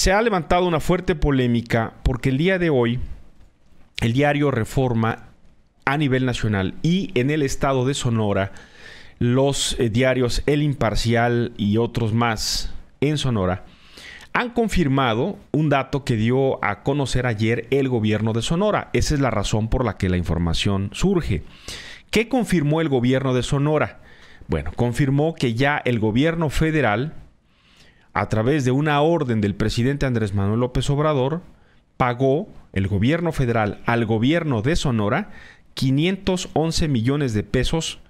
se ha levantado una fuerte polémica porque el día de hoy el diario Reforma a nivel nacional y en el estado de Sonora, los eh, diarios El Imparcial y otros más en Sonora han confirmado un dato que dio a conocer ayer el gobierno de Sonora. Esa es la razón por la que la información surge. ¿Qué confirmó el gobierno de Sonora? Bueno, confirmó que ya el gobierno federal, a través de una orden del presidente Andrés Manuel López Obrador, pagó el gobierno federal al gobierno de Sonora 511 millones de pesos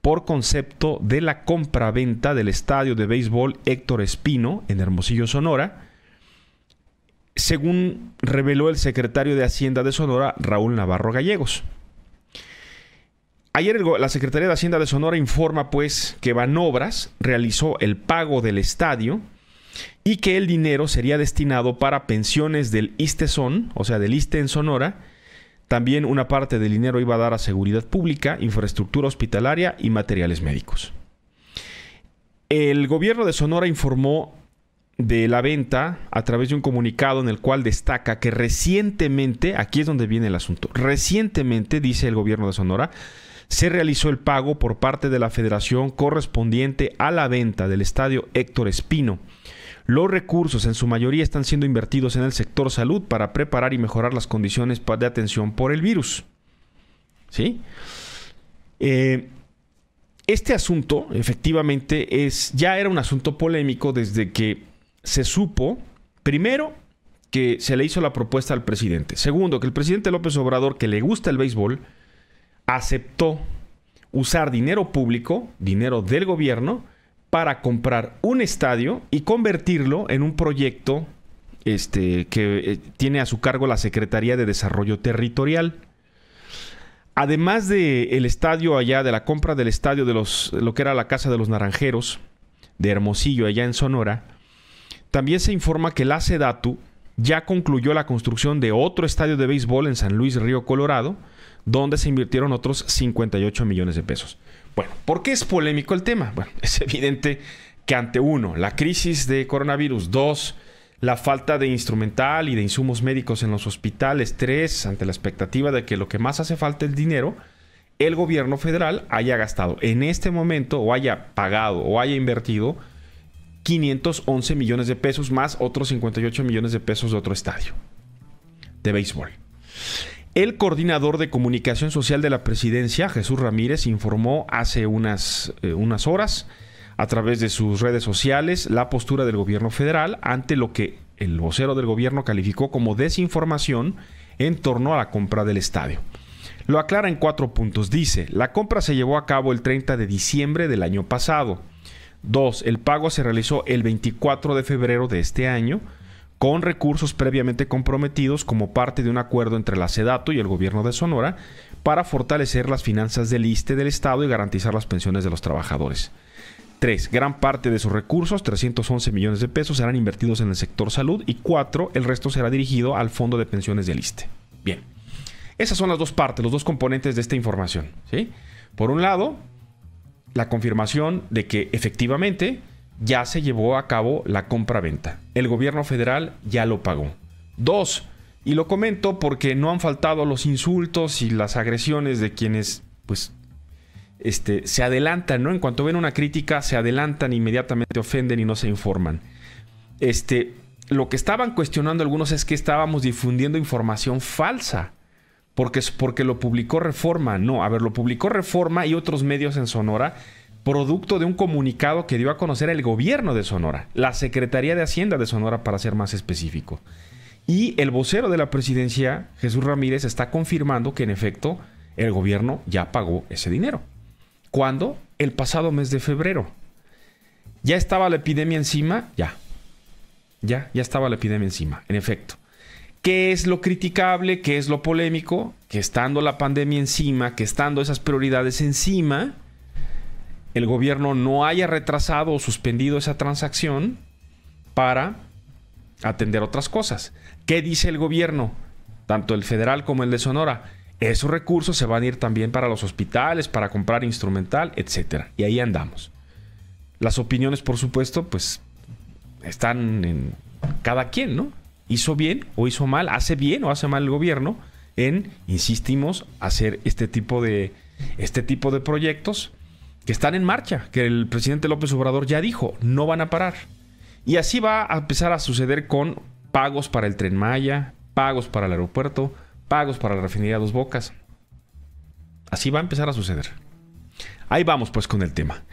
por concepto de la compra-venta del estadio de béisbol Héctor Espino en Hermosillo, Sonora, según reveló el secretario de Hacienda de Sonora, Raúl Navarro Gallegos. Ayer la Secretaría de Hacienda de Sonora informa pues que Banobras realizó el pago del estadio y que el dinero sería destinado para pensiones del ISTESON, o sea, del ISTE en Sonora, también una parte del dinero iba a dar a seguridad pública, infraestructura hospitalaria y materiales médicos. El gobierno de Sonora informó de la venta a través de un comunicado en el cual destaca que recientemente, aquí es donde viene el asunto, recientemente, dice el gobierno de Sonora, se realizó el pago por parte de la federación correspondiente a la venta del estadio Héctor Espino los recursos en su mayoría están siendo invertidos en el sector salud para preparar y mejorar las condiciones de atención por el virus. ¿Sí? Eh, este asunto, efectivamente, es, ya era un asunto polémico desde que se supo, primero, que se le hizo la propuesta al presidente. Segundo, que el presidente López Obrador, que le gusta el béisbol, aceptó usar dinero público, dinero del gobierno, para comprar un estadio y convertirlo en un proyecto este, que eh, tiene a su cargo la Secretaría de Desarrollo Territorial. Además del el estadio allá, de la compra del estadio de los, lo que era la Casa de los Naranjeros, de Hermosillo, allá en Sonora, también se informa que la SEDATU ya concluyó la construcción de otro estadio de béisbol en San Luis Río Colorado, donde se invirtieron otros 58 millones de pesos. Bueno, ¿por qué es polémico el tema? Bueno, es evidente que ante uno, la crisis de coronavirus, dos, la falta de instrumental y de insumos médicos en los hospitales, tres, ante la expectativa de que lo que más hace falta es dinero, el gobierno federal haya gastado en este momento o haya pagado o haya invertido 511 millones de pesos más otros 58 millones de pesos de otro estadio de béisbol. El coordinador de comunicación social de la presidencia, Jesús Ramírez, informó hace unas, eh, unas horas a través de sus redes sociales la postura del gobierno federal ante lo que el vocero del gobierno calificó como desinformación en torno a la compra del estadio. Lo aclara en cuatro puntos. Dice, la compra se llevó a cabo el 30 de diciembre del año pasado. Dos, El pago se realizó el 24 de febrero de este año con recursos previamente comprometidos como parte de un acuerdo entre la SEDATO y el gobierno de Sonora para fortalecer las finanzas del ISTE del Estado y garantizar las pensiones de los trabajadores. 3. Gran parte de esos recursos, 311 millones de pesos, serán invertidos en el sector salud y 4. El resto será dirigido al Fondo de Pensiones del ISTE. Bien. Esas son las dos partes, los dos componentes de esta información. ¿sí? Por un lado, la confirmación de que efectivamente ya se llevó a cabo la compra-venta. El gobierno federal ya lo pagó. Dos, y lo comento porque no han faltado los insultos y las agresiones de quienes, pues, este, se adelantan, ¿no? En cuanto ven una crítica, se adelantan, inmediatamente ofenden y no se informan. Este, lo que estaban cuestionando algunos es que estábamos difundiendo información falsa. Porque, porque lo publicó Reforma. No, a ver, lo publicó Reforma y otros medios en Sonora producto de un comunicado que dio a conocer el gobierno de Sonora, la Secretaría de Hacienda de Sonora para ser más específico. Y el vocero de la presidencia, Jesús Ramírez, está confirmando que en efecto el gobierno ya pagó ese dinero. ¿Cuándo? El pasado mes de febrero. ¿Ya estaba la epidemia encima? Ya. Ya, ya estaba la epidemia encima, en efecto. ¿Qué es lo criticable? ¿Qué es lo polémico? Que estando la pandemia encima, que estando esas prioridades encima, el gobierno no haya retrasado o suspendido esa transacción para atender otras cosas. ¿Qué dice el gobierno? Tanto el federal como el de Sonora. Esos recursos se van a ir también para los hospitales, para comprar instrumental, etc. Y ahí andamos. Las opiniones, por supuesto, pues están en cada quien, ¿no? Hizo bien o hizo mal, hace bien o hace mal el gobierno en, insistimos, hacer este tipo de, este tipo de proyectos que están en marcha, que el presidente López Obrador ya dijo, no van a parar. Y así va a empezar a suceder con pagos para el tren Maya, pagos para el aeropuerto, pagos para la refinería Dos Bocas. Así va a empezar a suceder. Ahí vamos pues con el tema.